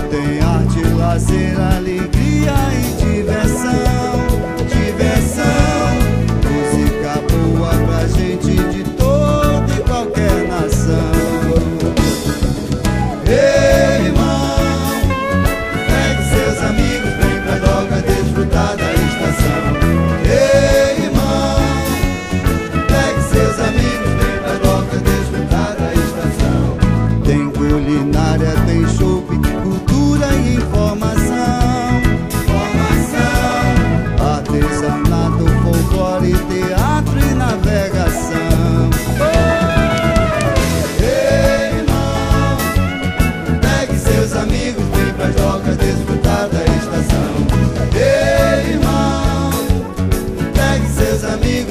tem arte, lazer, alegria e diversão. meus amigos.